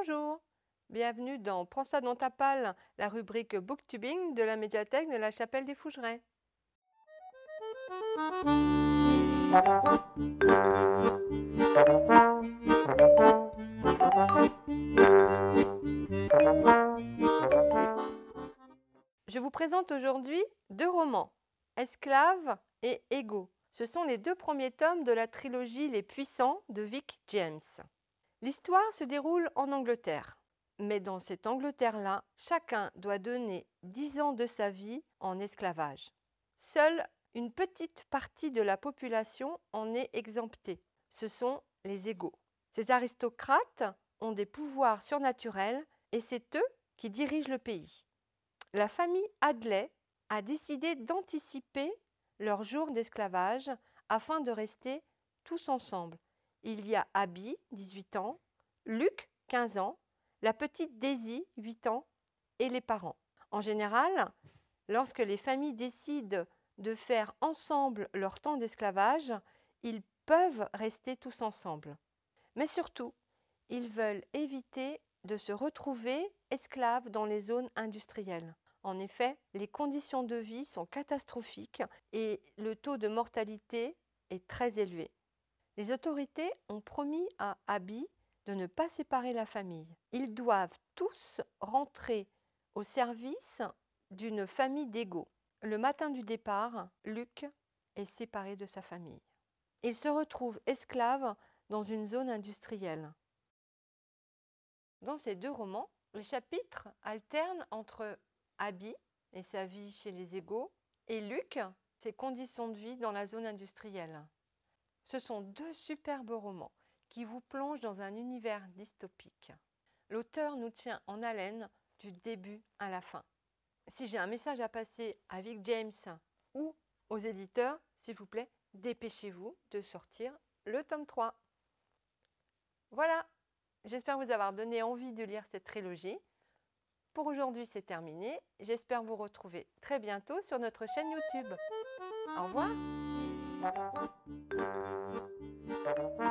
Bonjour, bienvenue dans Prends ça dans ta palle, la rubrique booktubing de la médiathèque de la Chapelle des Fougerets. Je vous présente aujourd'hui deux romans, Esclaves et Égaux. Ce sont les deux premiers tomes de la trilogie Les Puissants de Vic James. L'histoire se déroule en Angleterre. Mais dans cette Angleterre-là, chacun doit donner dix ans de sa vie en esclavage. Seule une petite partie de la population en est exemptée. Ce sont les égaux. Ces aristocrates ont des pouvoirs surnaturels et c'est eux qui dirigent le pays. La famille Adley a décidé d'anticiper leur jour d'esclavage afin de rester tous ensemble il y a Abby, 18 ans, Luc, 15 ans, la petite Daisy, 8 ans, et les parents. En général, lorsque les familles décident de faire ensemble leur temps d'esclavage, ils peuvent rester tous ensemble. Mais surtout, ils veulent éviter de se retrouver esclaves dans les zones industrielles. En effet, les conditions de vie sont catastrophiques et le taux de mortalité est très élevé. Les autorités ont promis à Abby de ne pas séparer la famille. Ils doivent tous rentrer au service d'une famille d'égaux. Le matin du départ, Luc est séparé de sa famille. Il se retrouve esclave dans une zone industrielle. Dans ces deux romans, les chapitres alternent entre Abby et sa vie chez les égaux et Luc, ses conditions de vie dans la zone industrielle. Ce sont deux superbes romans qui vous plongent dans un univers dystopique. L'auteur nous tient en haleine du début à la fin. Si j'ai un message à passer à Vic James ou aux éditeurs, s'il vous plaît, dépêchez-vous de sortir le tome 3. Voilà, j'espère vous avoir donné envie de lire cette trilogie. Pour aujourd'hui, c'est terminé. J'espère vous retrouver très bientôt sur notre chaîne YouTube. Au revoir Thank you.